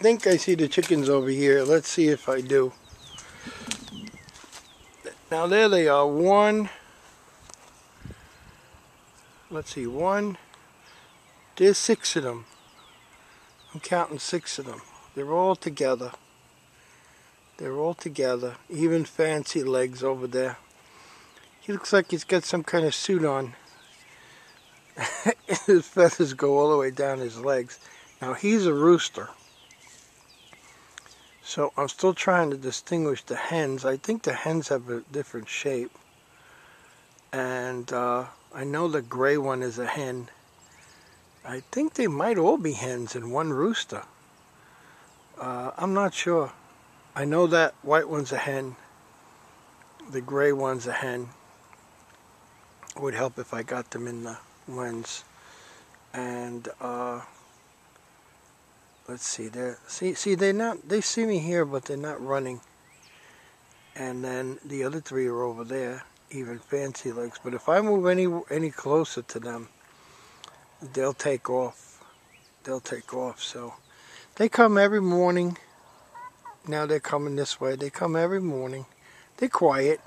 think I see the chickens over here. Let's see if I do. Now there they are. One. Let's see. One. There's six of them. I'm counting six of them. They're all together. They're all together. Even fancy legs over there. He looks like he's got some kind of suit on. his feathers go all the way down his legs. Now he's a rooster. So I'm still trying to distinguish the hens. I think the hens have a different shape. And uh, I know the gray one is a hen. I think they might all be hens and one rooster. Uh, I'm not sure. I know that white one's a hen. The gray one's a hen. Would help if I got them in the lens. And uh, let's see there. See, see, they not. They see me here, but they're not running. And then the other three are over there, even fancy legs. But if I move any any closer to them, they'll take off. They'll take off. So they come every morning. Now they're coming this way. They come every morning. They're quiet,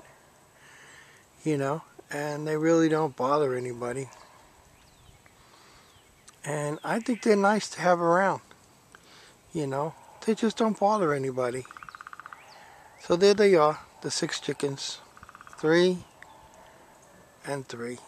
you know, and they really don't bother anybody. And I think they're nice to have around. You know, they just don't bother anybody. So there they are, the six chickens. Three and three.